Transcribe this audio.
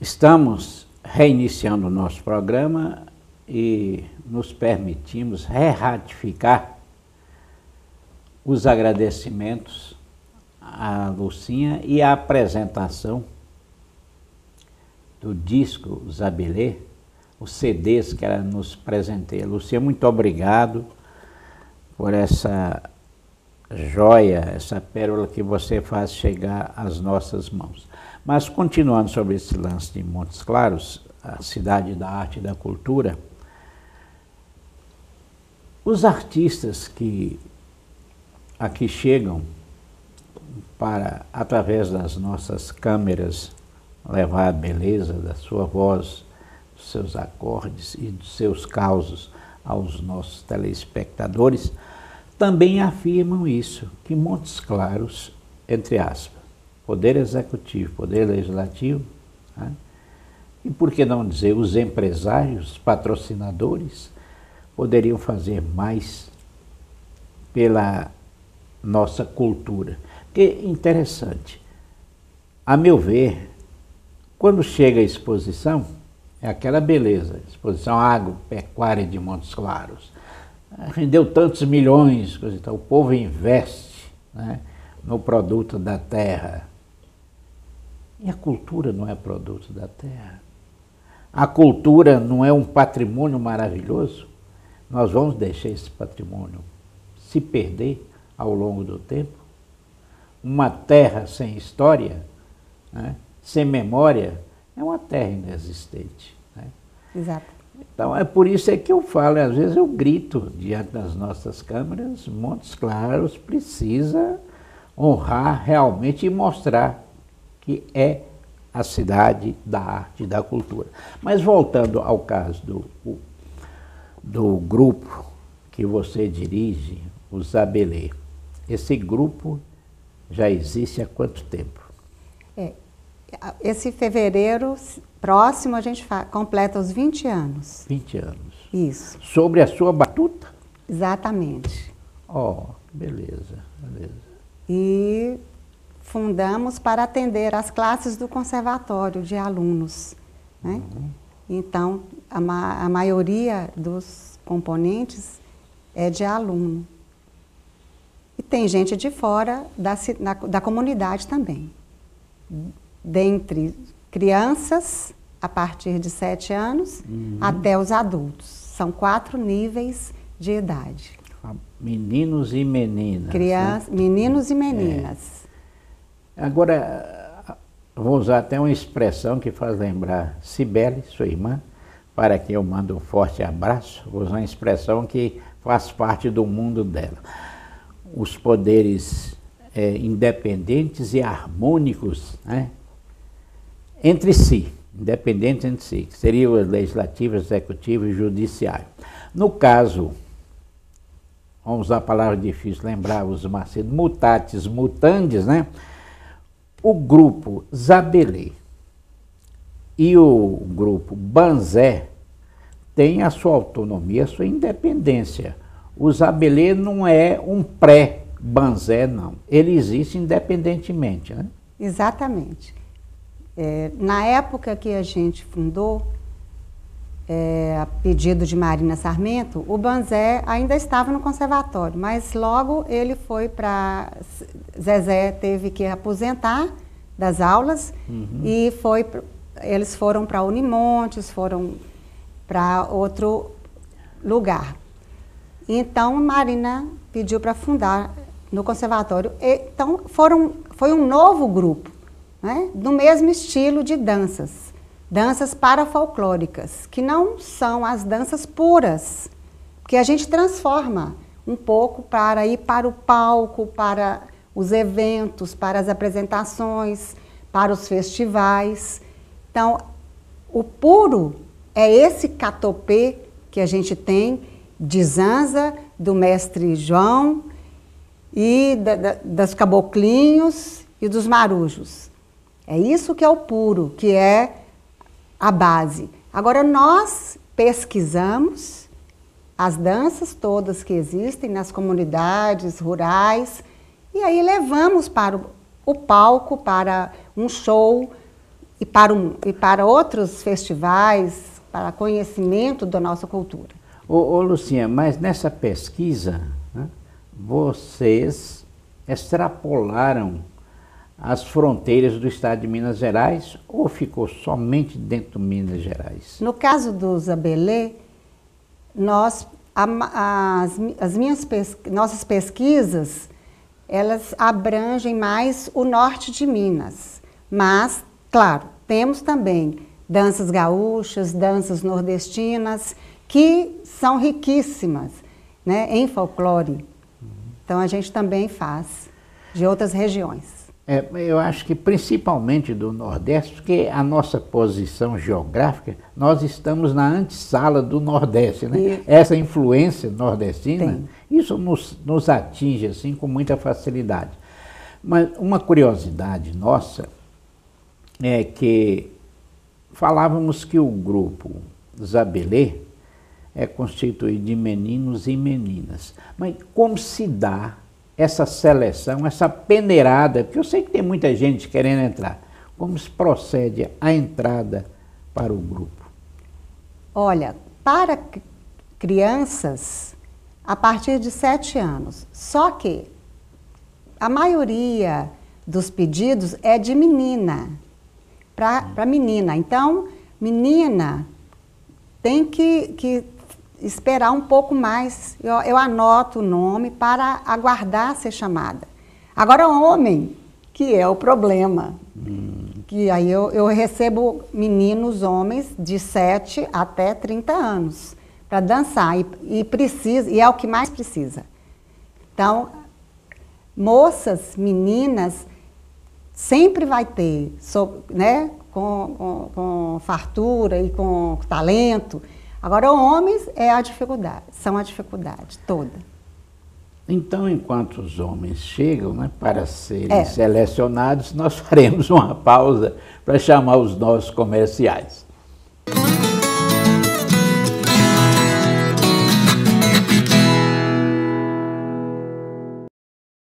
Estamos reiniciando o nosso programa e nos permitimos re-ratificar os agradecimentos à Lucinha e a apresentação do disco Zabelê, os CDs que ela nos presenteia. Lucinha, muito obrigado por essa joia, essa pérola que você faz chegar às nossas mãos. Mas continuando sobre esse lance de Montes Claros, a cidade da arte e da cultura, os artistas que aqui chegam para, através das nossas câmeras, levar a beleza da sua voz, dos seus acordes e dos seus causos aos nossos telespectadores, também afirmam isso, que Montes Claros, entre aspas, Poder Executivo, Poder Legislativo, né? e por que não dizer os empresários, patrocinadores, poderiam fazer mais pela nossa cultura. Que interessante. A meu ver, quando chega a exposição, é aquela beleza, exposição agropecuária de Montes Claros. Rendeu tantos milhões, então, o povo investe né, no produto da terra e a cultura não é produto da terra. A cultura não é um patrimônio maravilhoso. Nós vamos deixar esse patrimônio se perder ao longo do tempo. Uma terra sem história, né, sem memória, é uma terra inexistente. Né? Exato. Então é por isso é que eu falo, às vezes eu grito diante das nossas câmeras, Montes Claros precisa honrar realmente e mostrar que é a cidade da arte e da cultura. Mas voltando ao caso do, do grupo que você dirige, o Zabelê, esse grupo já existe há quanto tempo? É, esse fevereiro próximo a gente completa os 20 anos. 20 anos. Isso. Sobre a sua batuta? Exatamente. Ó, oh, beleza, beleza. E fundamos para atender as classes do conservatório de alunos. Né? Uhum. Então, a, ma a maioria dos componentes é de aluno. E tem gente de fora da, da, da comunidade também. Dentre crianças, a partir de sete anos, uhum. até os adultos. São quatro níveis de idade. Meninos e meninas. Criança, né? Meninos e meninas. É. Agora, vou usar até uma expressão que faz lembrar Cibele, sua irmã, para quem eu mando um forte abraço. Vou usar uma expressão que faz parte do mundo dela. Os poderes é, independentes e harmônicos né, entre si, independentes entre si, que seria o legislativo, executivo e judiciário. No caso, vamos usar a palavra difícil, lembrar os Macedo, mutatis mutandis, né? O grupo Zabelê e o grupo Banzé têm a sua autonomia, a sua independência. O Zabelê não é um pré-Banzé, não. Ele existe independentemente. Né? Exatamente. É, na época que a gente fundou, é, a pedido de Marina Sarmento, o Banzé ainda estava no conservatório, mas logo ele foi para. Zezé teve que aposentar das aulas uhum. e foi. Eles foram para Unimontes, foram para outro lugar. Então Marina pediu para fundar no conservatório. Então foram, foi um novo grupo, né, do mesmo estilo de danças danças parafolclóricas, que não são as danças puras, que a gente transforma um pouco para ir para o palco, para os eventos, para as apresentações, para os festivais. Então, o puro é esse catopê que a gente tem de Zanza, do mestre João e da, da, das caboclinhos e dos marujos. É isso que é o puro, que é a base. Agora, nós pesquisamos as danças todas que existem nas comunidades rurais e aí levamos para o palco, para um show, e para, um, e para outros festivais, para conhecimento da nossa cultura. Ô, ô Lucinha, mas nessa pesquisa, né, vocês extrapolaram as fronteiras do estado de Minas Gerais ou ficou somente dentro de Minas Gerais? No caso do Zabelê, nós, as, as minhas nossas pesquisas, elas abrangem mais o norte de Minas, mas, claro, temos também danças gaúchas, danças nordestinas, que são riquíssimas né, em folclore. Então a gente também faz de outras regiões. É, eu acho que principalmente do Nordeste, porque a nossa posição geográfica, nós estamos na antessala do Nordeste, né? E... Essa influência nordestina, Tem. isso nos, nos atinge assim com muita facilidade. Mas uma curiosidade nossa é que falávamos que o grupo Zabelê é constituído de meninos e meninas. Mas como se dá essa seleção, essa peneirada, porque eu sei que tem muita gente querendo entrar. Como se procede a entrada para o grupo? Olha, para crianças a partir de sete anos. Só que a maioria dos pedidos é de menina, para menina. Então, menina tem que, que esperar um pouco mais. Eu, eu anoto o nome para aguardar ser chamada. Agora, homem, que é o problema. Hum. Que aí eu, eu recebo meninos, homens, de 7 até 30 anos, para dançar. E, e, precisa, e é o que mais precisa. Então, moças, meninas, sempre vai ter, né, com, com, com fartura e com talento. Agora, homens é a dificuldade, são a dificuldade toda. Então, enquanto os homens chegam né, para serem é. selecionados, nós faremos uma pausa para chamar os nossos comerciais.